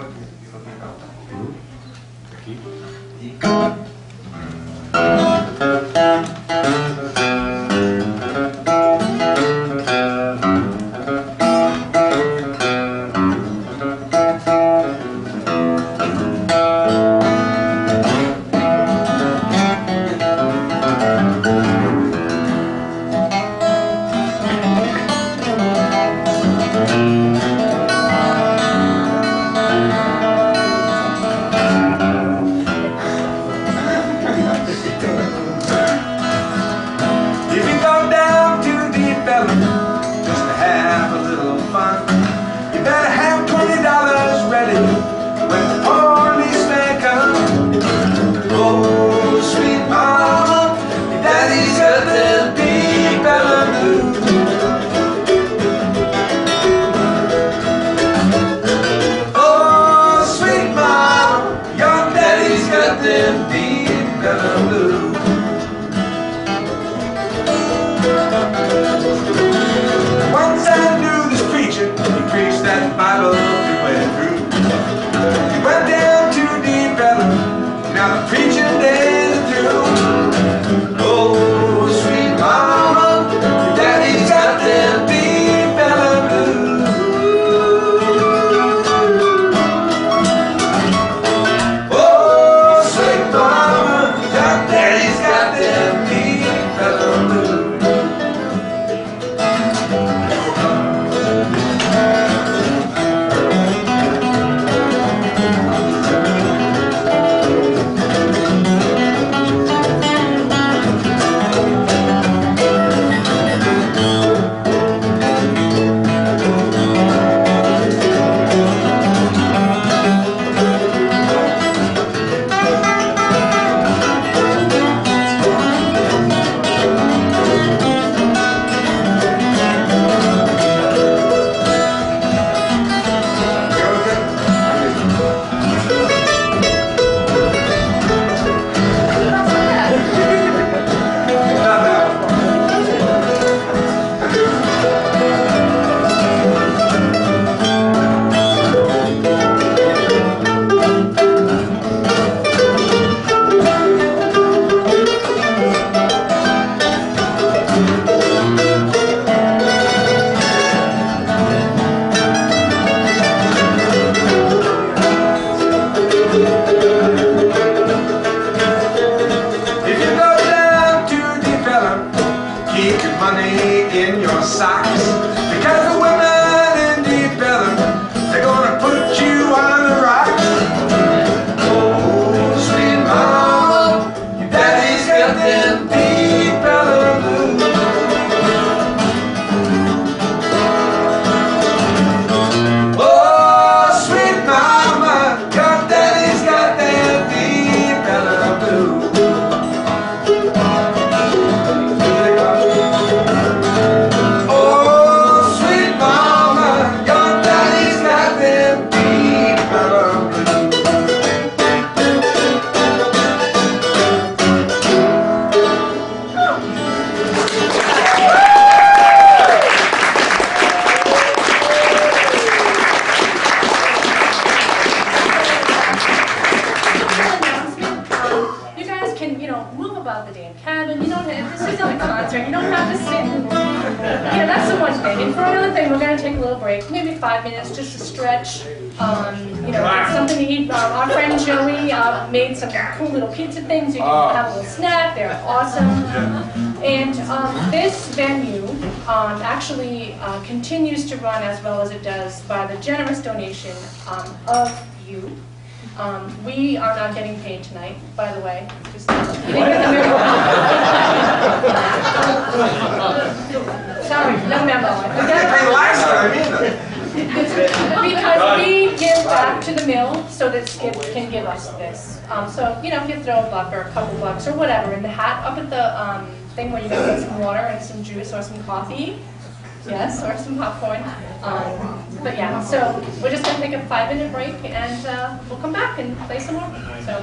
pode fabricar o. Aqui. E... socks. The damn cabin. You don't have, this isn't a concert. You don't have to sit. Yeah, that's the one thing. And for another thing, we're gonna take a little break, maybe five minutes, just to stretch. Um, you know, get something to eat. Um, our friend Joey uh, made some cool little pizza things. You can have a little snack. They're awesome. And um, this venue um, actually uh, continues to run as well as it does by the generous donation um, of you. Um, we are not getting paid tonight, by the way. Just-. Sorry, no memo. I forgot. Because we give back to the mill so that Skip can give us this. Um, so, you know, if you throw a buck or a couple bucks or whatever in the hat up at the, um, thing where you can get some water and some juice or some coffee. Yes, or some popcorn. Um, but yeah, so we're just gonna take a five minute break and, uh, we'll come back and play some more, so.